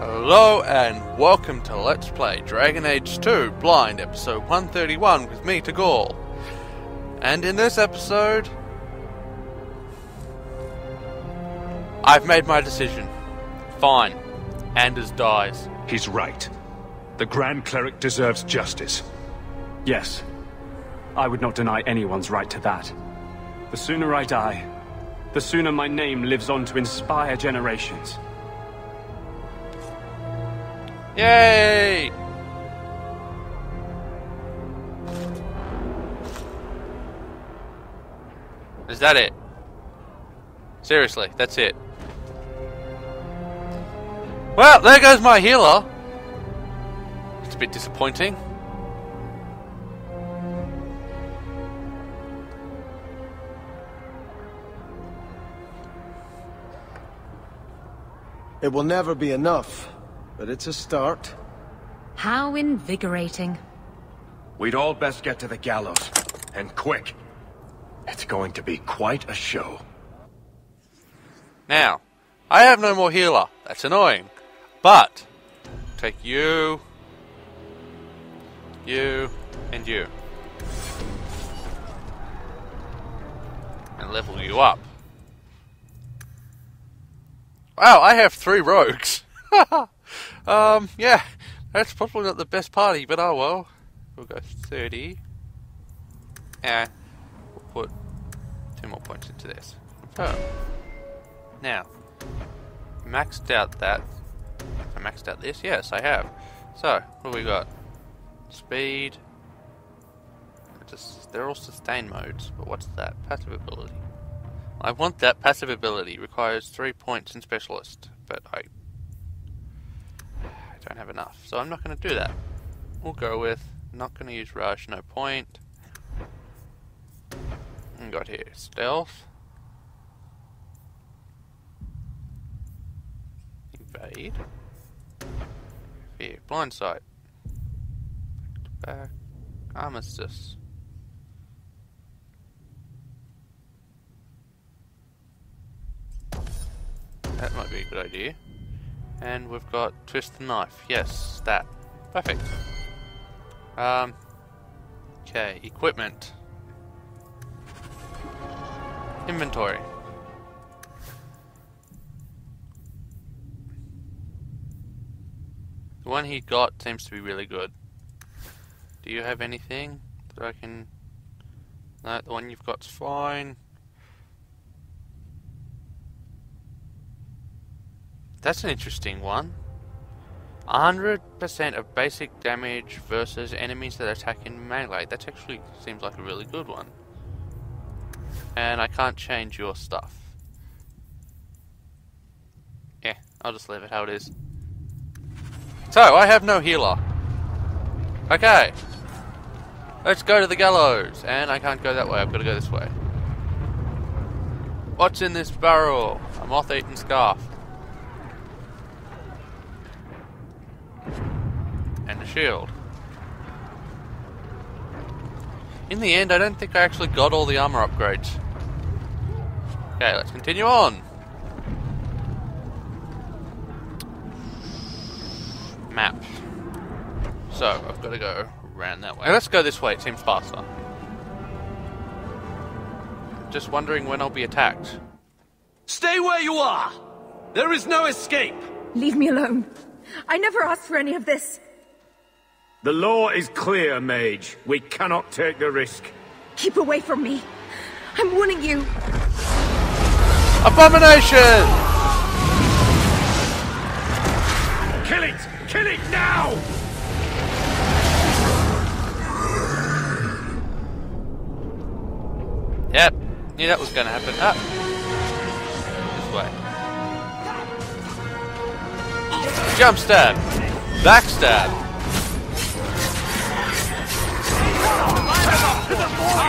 Hello and welcome to Let's Play Dragon Age 2 Blind episode 131 with me, Tegual. And in this episode, I've made my decision. Fine. Anders dies. He's right. The Grand Cleric deserves justice. Yes. I would not deny anyone's right to that. The sooner I die, the sooner my name lives on to inspire generations. Yay! Is that it? Seriously, that's it. Well, there goes my healer. It's a bit disappointing. It will never be enough, but it's a start. How invigorating. We'd all best get to the gallows. And quick. It's going to be quite a show. Now, I have no more healer. That's annoying. But, take you, you, and you. And level you up. Wow, I have three rogues. um, yeah, that's probably not the best party, but oh well. We'll go 30. And we'll put two more points into this. Confirm. Now, maxed out that. I maxed out this? Yes, I have. So, what do we got? Speed. Just, they're all sustain modes, but what's that? Passive ability. I want that passive ability. Requires three points in specialist, but I, I don't have enough, so I'm not going to do that. We'll go with not going to use rush, no point. And got here stealth. Invade. Fear. Blindside. Back. Armistice. That might be a good idea. And we've got twist the knife. Yes, that. Perfect. Um. Okay, equipment. Inventory. The one he got seems to be really good. Do you have anything that I can... No, the one you've got's fine. That's an interesting one. 100% of basic damage versus enemies that attack in melee. That actually seems like a really good one. And I can't change your stuff. Yeah, I'll just leave it how it is. So, I have no healer. Okay. Let's go to the gallows. And I can't go that way, I've got to go this way. What's in this barrel? A moth-eaten scarf. And a shield. In the end, I don't think I actually got all the armor upgrades. Okay, let's continue on. Map. So, I've got to go around that way. Let's go this way, it seems faster. Just wondering when I'll be attacked. Stay where you are! There is no escape! Leave me alone. I never asked for any of this. The law is clear, Mage. We cannot take the risk. Keep away from me. I'm warning you. Abomination! Kill it! Kill it now! Yep, knew that was going to happen. Ah. This way. Jump stab. Backstab.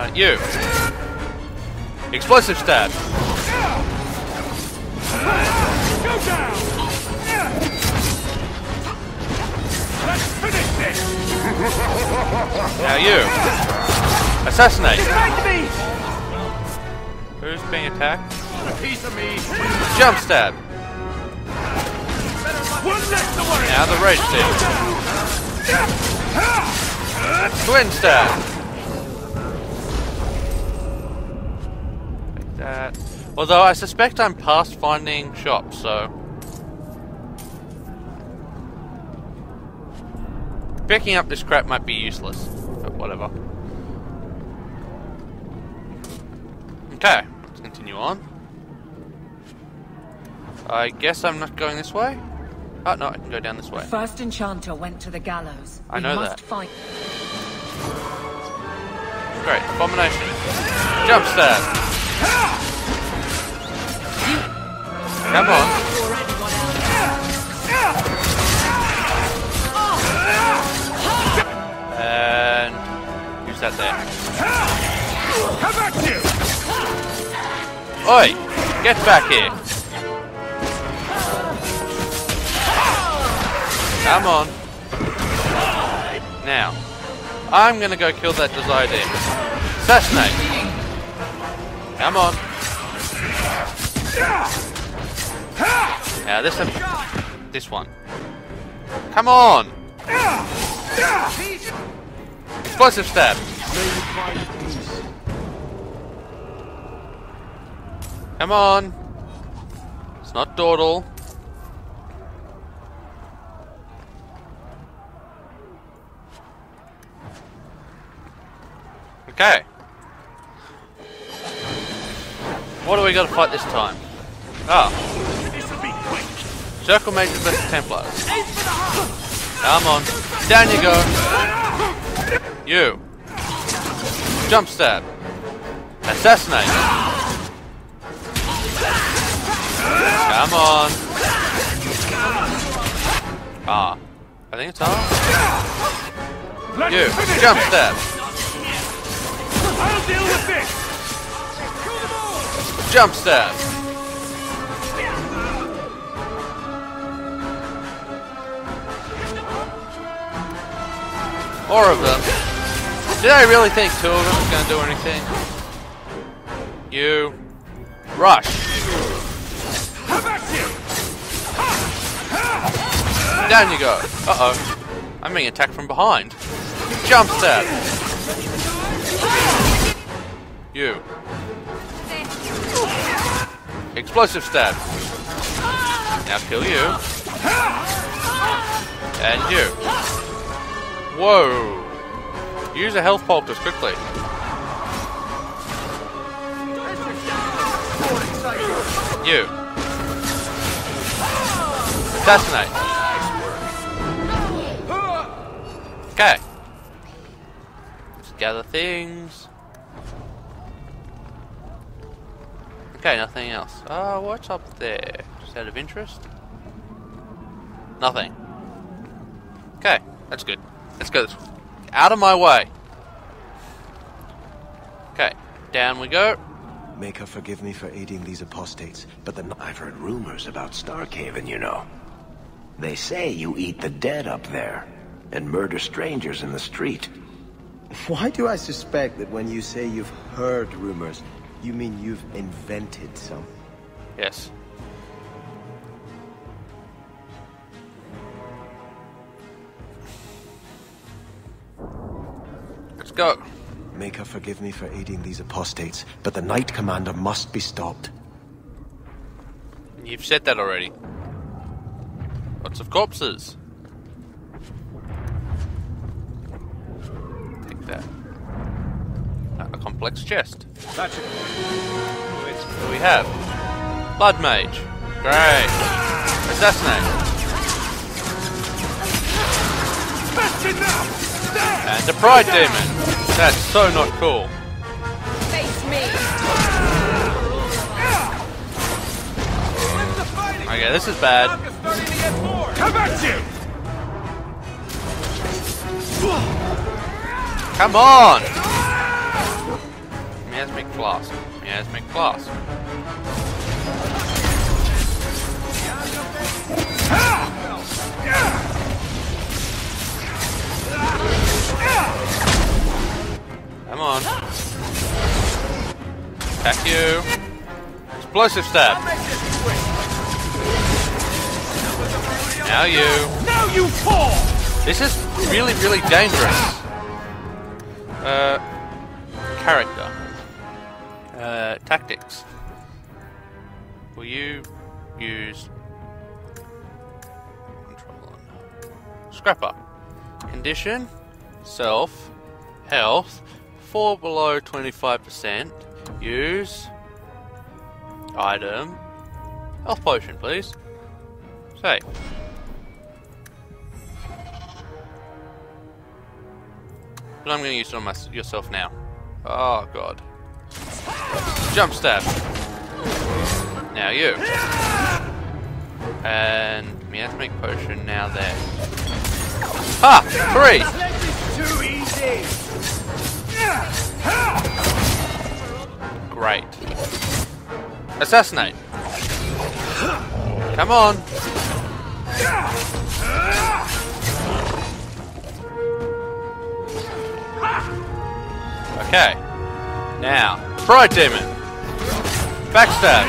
Uh, you. Explosive stab. Go down! Let's finish this! Now you. Assassinate. Who's being attacked? A piece of me! Jump stab. Now the rage stab. Twin stab. That. Although I suspect I'm past finding shops, so. Picking up this crap might be useless, but whatever. Okay, let's continue on. I guess I'm not going this way? Oh no, I can go down this way. First enchanter went to the gallows. I know must that. fight. Great, abomination. Jump stab. Come on. And who's that there? Come back here! Oi! Get back here! Come on. Now, I'm gonna go kill that desire demon. Assassinate! Come on. Now this one. this one. Come on! Explosive stab! Come on! It's not Dawdle. Okay. What do we got to fight this time? Ah! Circle Mages versus Templars. Come on. Down you go. You. Jump stab. Assassinate. Come on. Ah. I think it's R. Let's You. Jump stab. I'll deal with this! Jump stab. Four of them. Did I really think two of them was to do anything? You. Rush. Down you go. Uh-oh. I'm being attacked from behind. Jump stab. You. Explosive stab. Now kill you. And you. Whoa. Use a health poultice quickly. You. Assassinate. Okay. Let's gather things. Okay, nothing else. Oh, what's up there? Just out of interest? Nothing. Okay, that's good. Let's go. Out of my way. Okay, down we go. Maker forgive me for aiding these apostates, but the I've heard rumors about Starkhaven, you know. They say you eat the dead up there, and murder strangers in the street. Why do I suspect that when you say you've heard rumors, you mean you've invented some? Yes. Let's go. Maker forgive me for aiding these apostates, but the Knight Commander must be stopped. You've said that already. Lots of corpses. Take that. A complex chest. That's it. What do we have? Blood Mage. Great. Assassinate. And a Pride Demon. That's so not cool. Face me! Okay, this is bad. To at you! Come on! Miasmic Flask. Miasmic Flask. Explosive stab. Now you. Now you fall! This is really, really dangerous. Uh, character. Uh, tactics. Will you use control scrapper? Condition, self, health, fall below 25%. Use item, health potion, please. Say. But I'm going to use it on my, yourself now. Oh god. Jump stab. Now you. And miasmic potion now there. Ah! Three! Great. Assassinate. Come on. Okay. Now, Pride Demon. Backstab.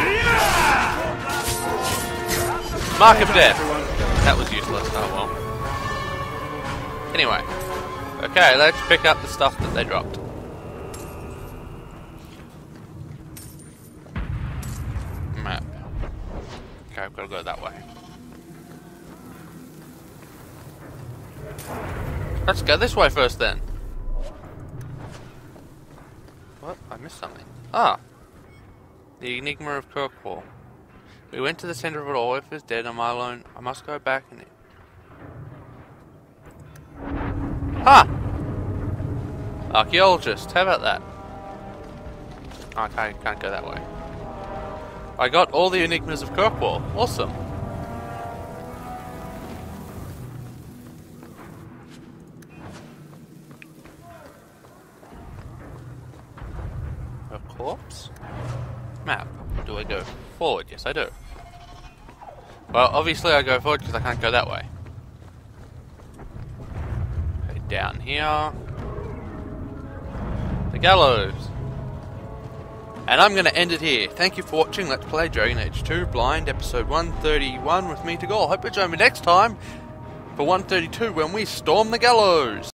Mark of Death. That was useless. Oh well. Anyway. Okay, let's pick up the stuff that they dropped. Map. Okay, I've got to go that way. Let's go this way first then. What? I missed something. Ah! The Enigma of Kirkwall. We went to the center of it all. If it's dead, am I alone? I must go back in it. Ha! Archaeologist, how about that? Okay, can't go that way. I got all the enigmas of Kirkwall. Awesome. A corpse? Map. Do I go forward? Yes, I do. Well, obviously I go forward because I can't go that way. Okay, down here. The gallows. And I'm going to end it here. Thank you for watching Let's Play Dragon Age 2 Blind Episode 131 with me Tegual. I Hope you join me next time for 132 when we storm the gallows.